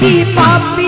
Keep Pop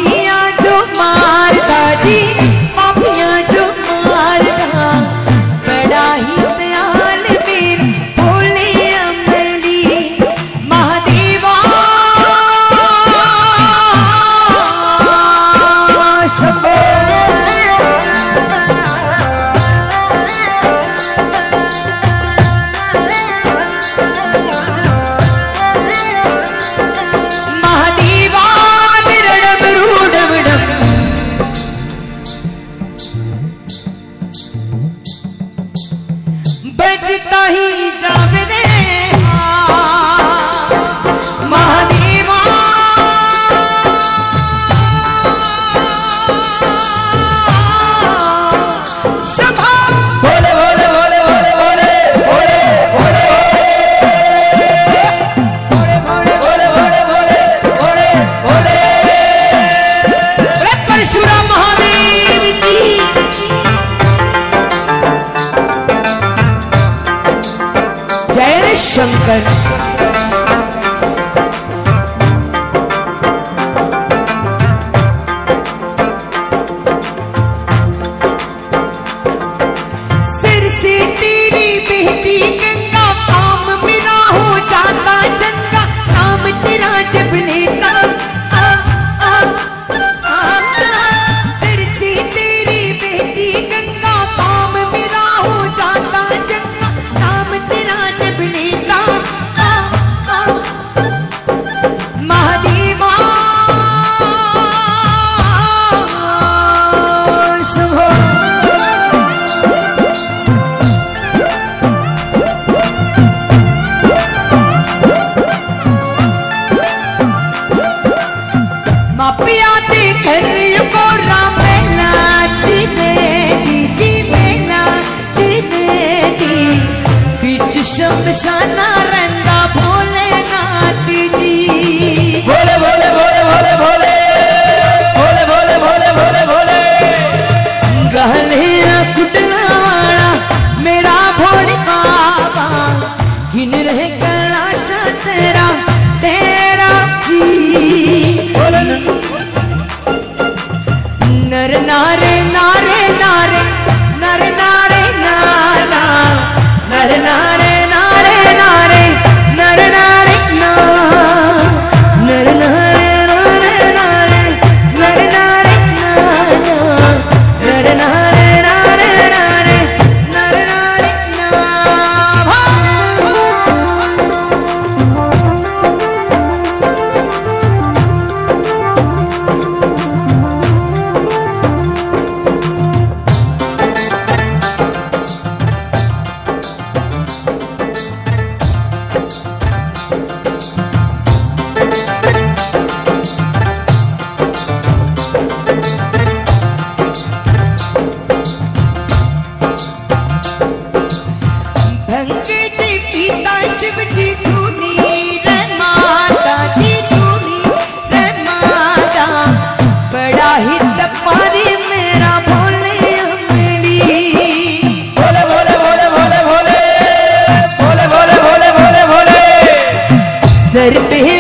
chantando मेरा घुटना वाला मेरा भोड़ बाबा गिन रहे कलाशा तेरा तेरा जी। नर नारे नारे नारे नर नारे नारा नर नारे। करते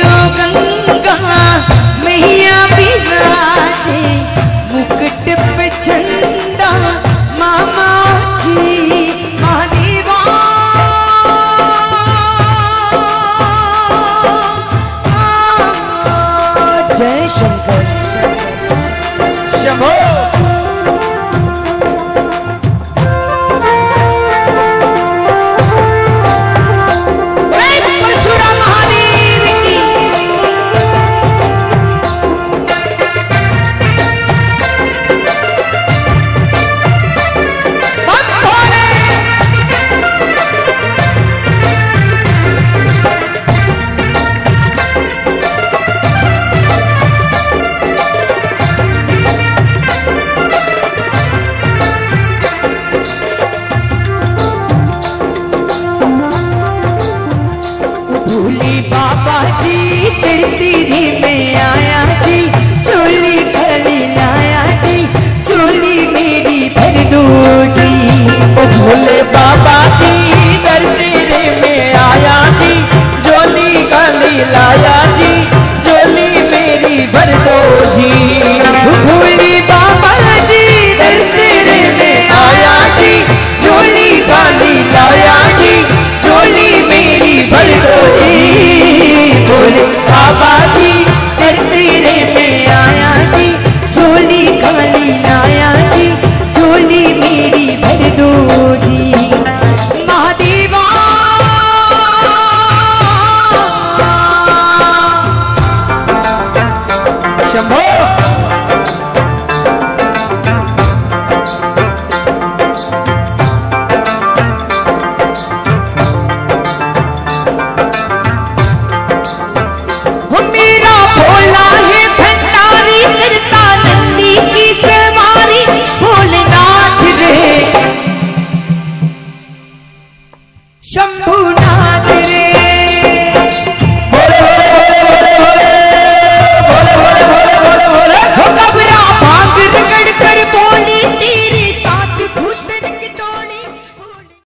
chamou?